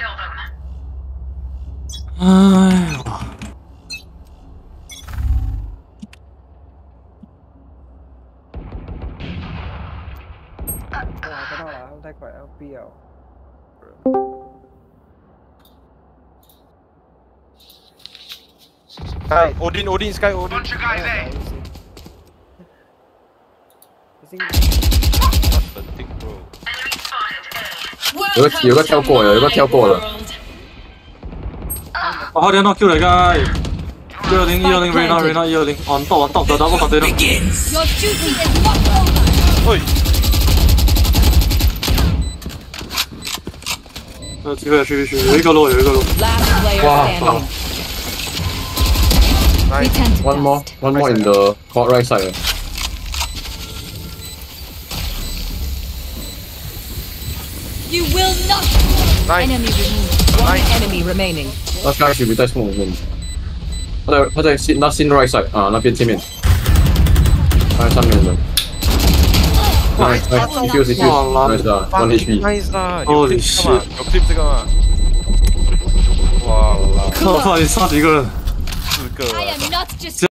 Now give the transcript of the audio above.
kill them. Skye, uh, uh, uh, Odin, Odin, Skye, Odin. Bunch of guys, eh? 有个有个跳过了，有个跳过了。我好点到 Q 嚟噶，一二零一二零 Rena Rena 一二零，on top on top 就打个发地咯。 Your duty is not over. 喂，有机会有机会有一个路有一个路。 Last player Wow. standing. nice. Return to One more, dust. one more in the court right side. You will not. Nice. Enemy removed. One nice. enemy remaining. 那 Skye the right side 啊，那边前面，他在上面的。Nice, nice, Nice. Nice. Nice 的，one HP. Nice 的，Holy shit！有 clip 这个吗？哇啦！我操，你杀几个人？四个。